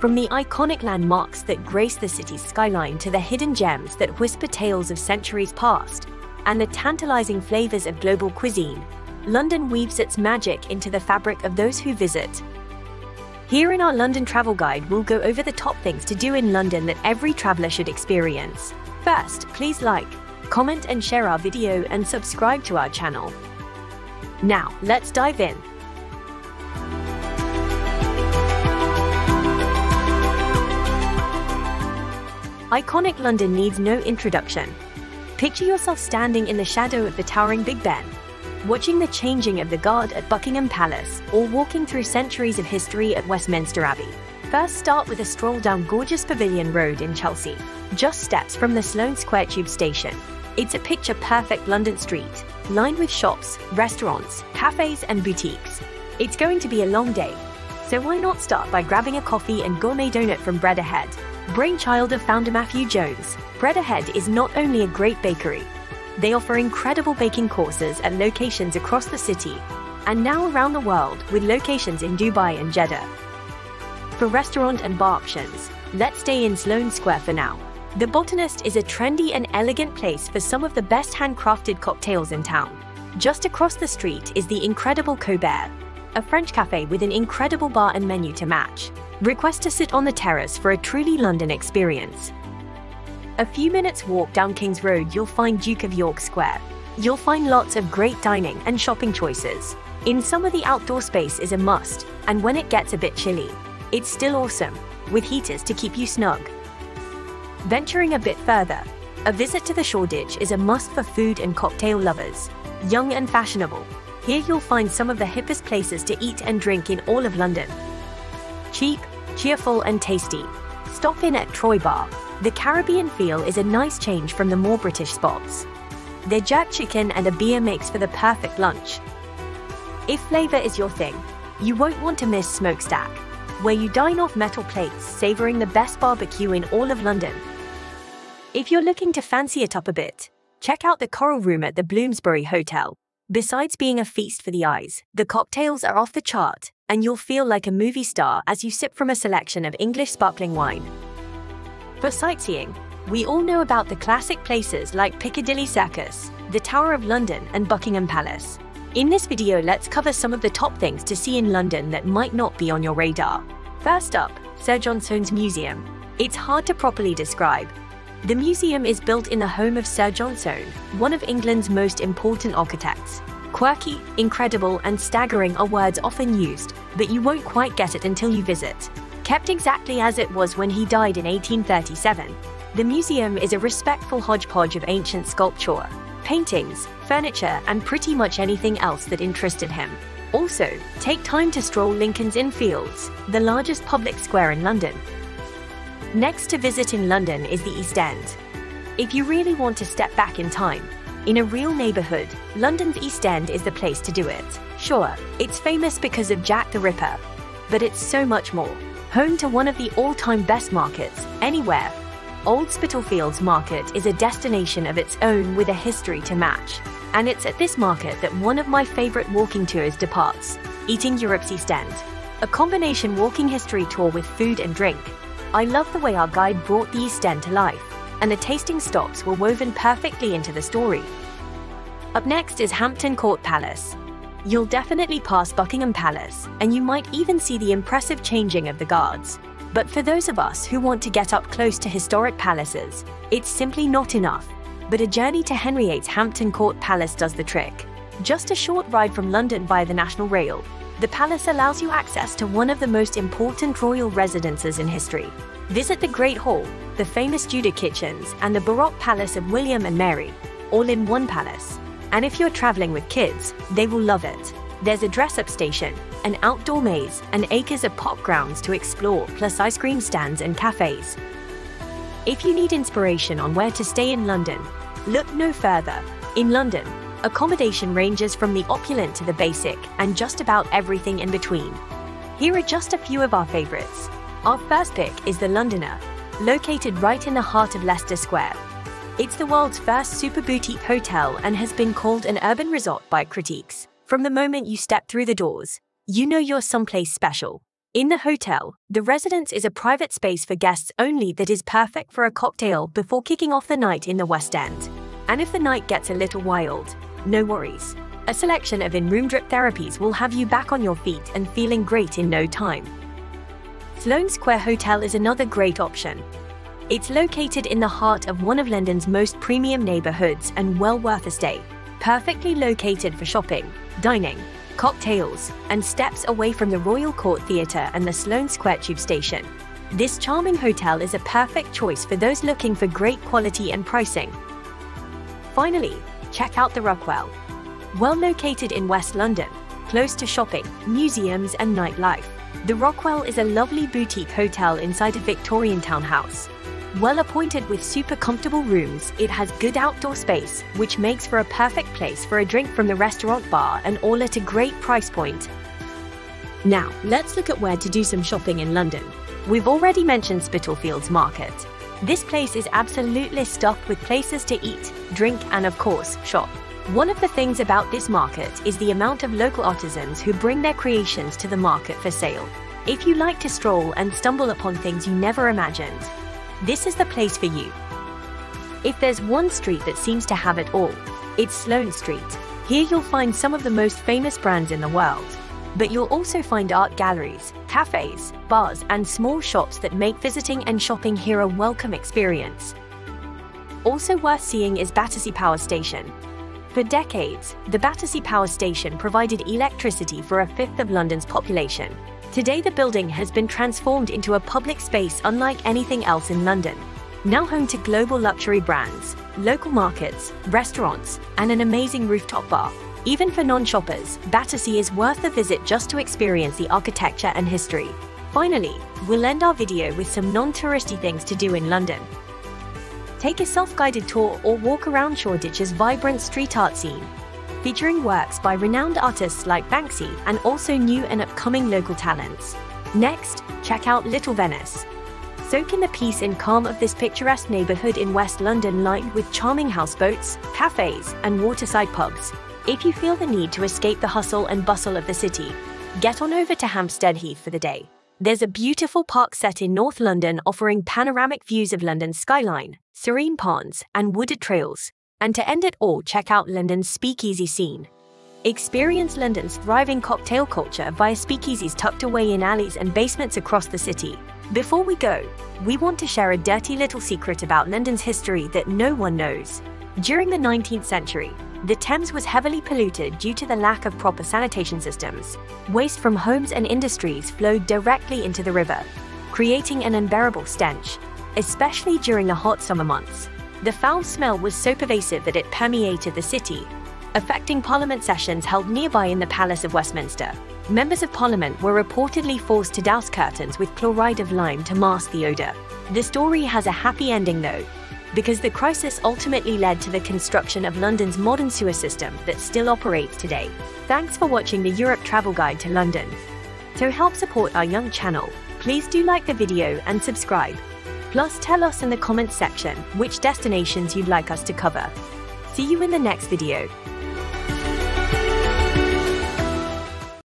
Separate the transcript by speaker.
Speaker 1: From the iconic landmarks that grace the city's skyline to the hidden gems that whisper tales of centuries past, and the tantalizing flavors of global cuisine, London weaves its magic into the fabric of those who visit. Here in our London travel guide, we'll go over the top things to do in London that every traveler should experience. First, please like, comment and share our video and subscribe to our channel. Now, let's dive in. Iconic London needs no introduction. Picture yourself standing in the shadow of the towering Big Ben, watching the changing of the guard at Buckingham Palace, or walking through centuries of history at Westminster Abbey. First start with a stroll down gorgeous Pavilion Road in Chelsea, just steps from the Sloane Square Tube station. It's a picture-perfect London street, lined with shops, restaurants, cafes and boutiques. It's going to be a long day, so why not start by grabbing a coffee and gourmet donut from Bread Ahead, brainchild of founder Matthew Jones. Bread Ahead is not only a great bakery, they offer incredible baking courses at locations across the city and now around the world with locations in Dubai and Jeddah. For restaurant and bar options, let's stay in Sloane Square for now. The Botanist is a trendy and elegant place for some of the best handcrafted cocktails in town. Just across the street is the incredible Colbert, a French cafe with an incredible bar and menu to match. Request to sit on the terrace for a truly London experience. A few minutes walk down King's Road, you'll find Duke of York Square. You'll find lots of great dining and shopping choices. In summer, the outdoor space is a must, and when it gets a bit chilly, it's still awesome, with heaters to keep you snug. Venturing a bit further, a visit to the Shoreditch is a must for food and cocktail lovers. Young and fashionable, here you'll find some of the hippest places to eat and drink in all of London. Cheap, cheerful and tasty. Stop in at Troy Bar, the Caribbean feel is a nice change from the more British spots. Their jerk chicken and a beer makes for the perfect lunch. If flavour is your thing, you won't want to miss Smokestack, where you dine off metal plates savouring the best barbecue in all of London. If you're looking to fancy it up a bit, check out the Coral Room at the Bloomsbury Hotel. Besides being a feast for the eyes, the cocktails are off the chart, and you'll feel like a movie star as you sip from a selection of English sparkling wine. For sightseeing, we all know about the classic places like Piccadilly Circus, the Tower of London and Buckingham Palace. In this video, let's cover some of the top things to see in London that might not be on your radar. First up, Sir John Soane's Museum. It's hard to properly describe. The museum is built in the home of Sir John Soane, one of England's most important architects. Quirky, incredible, and staggering are words often used, but you won't quite get it until you visit. Kept exactly as it was when he died in 1837, the museum is a respectful hodgepodge of ancient sculpture, paintings, furniture, and pretty much anything else that interested him. Also, take time to stroll Lincoln's Inn Fields, the largest public square in London. Next to visit in London is the East End. If you really want to step back in time, in a real neighbourhood, London's East End is the place to do it. Sure, it's famous because of Jack the Ripper, but it's so much more home to one of the all-time best markets anywhere. Old Spitalfields Market is a destination of its own with a history to match. And it's at this market that one of my favorite walking tours departs, Eating Europe's East End. A combination walking history tour with food and drink. I love the way our guide brought the East End to life, and the tasting stops were woven perfectly into the story. Up next is Hampton Court Palace, You'll definitely pass Buckingham Palace, and you might even see the impressive changing of the guards. But for those of us who want to get up close to historic palaces, it's simply not enough. But a journey to Henry VIII's Hampton Court Palace does the trick. Just a short ride from London via the National Rail, the palace allows you access to one of the most important royal residences in history. Visit the Great Hall, the famous Tudor kitchens, and the Baroque Palace of William and Mary, all in one palace. And if you're traveling with kids, they will love it. There's a dress up station, an outdoor maze, and acres of pop grounds to explore, plus ice cream stands and cafes. If you need inspiration on where to stay in London, look no further. In London, accommodation ranges from the opulent to the basic, and just about everything in between. Here are just a few of our favourites. Our first pick is the Londoner, located right in the heart of Leicester Square, it's the world's first super boutique hotel and has been called an urban resort by critiques. From the moment you step through the doors, you know you're someplace special. In the hotel, the residence is a private space for guests only that is perfect for a cocktail before kicking off the night in the West End. And if the night gets a little wild, no worries. A selection of in room drip therapies will have you back on your feet and feeling great in no time. Sloane Square Hotel is another great option. It's located in the heart of one of London's most premium neighbourhoods and well worth a stay. Perfectly located for shopping, dining, cocktails, and steps away from the Royal Court Theatre and the Sloane Square Tube Station. This charming hotel is a perfect choice for those looking for great quality and pricing. Finally, check out the Rockwell. Well located in West London, close to shopping, museums, and nightlife, the Rockwell is a lovely boutique hotel inside a Victorian townhouse. Well appointed with super comfortable rooms, it has good outdoor space, which makes for a perfect place for a drink from the restaurant bar and all at a great price point. Now, let's look at where to do some shopping in London. We've already mentioned Spitalfields Market. This place is absolutely stocked with places to eat, drink, and of course, shop. One of the things about this market is the amount of local artisans who bring their creations to the market for sale. If you like to stroll and stumble upon things you never imagined, this is the place for you. If there's one street that seems to have it all, it's Sloane Street. Here you'll find some of the most famous brands in the world. But you'll also find art galleries, cafes, bars, and small shops that make visiting and shopping here a welcome experience. Also worth seeing is Battersea Power Station. For decades, the Battersea Power Station provided electricity for a fifth of London's population, Today, the building has been transformed into a public space unlike anything else in London. Now home to global luxury brands, local markets, restaurants, and an amazing rooftop bar. Even for non shoppers, Battersea is worth a visit just to experience the architecture and history. Finally, we'll end our video with some non touristy things to do in London. Take a self guided tour or walk around Shoreditch's vibrant street art scene featuring works by renowned artists like Banksy and also new and upcoming local talents. Next, check out Little Venice. Soak in the peace and calm of this picturesque neighbourhood in West London lined with charming houseboats, cafes, and waterside pubs. If you feel the need to escape the hustle and bustle of the city, get on over to Hampstead Heath for the day. There's a beautiful park set in North London offering panoramic views of London's skyline, serene ponds, and wooded trails. And to end it all, check out London's speakeasy scene. Experience London's thriving cocktail culture via speakeasies tucked away in alleys and basements across the city. Before we go, we want to share a dirty little secret about London's history that no one knows. During the 19th century, the Thames was heavily polluted due to the lack of proper sanitation systems. Waste from homes and industries flowed directly into the river, creating an unbearable stench, especially during the hot summer months. The foul smell was so pervasive that it permeated the city, affecting Parliament sessions held nearby in the Palace of Westminster. Members of Parliament were reportedly forced to douse curtains with chloride of lime to mask the odour. The story has a happy ending though, because the crisis ultimately led to the construction of London's modern sewer system that still operates today. Thanks for watching the Europe Travel Guide to London. To help support our young channel, please do like the video and subscribe. Plus, tell us in the comments section which destinations you'd like us to cover. See you in the next video.